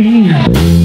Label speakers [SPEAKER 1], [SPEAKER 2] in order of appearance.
[SPEAKER 1] rain.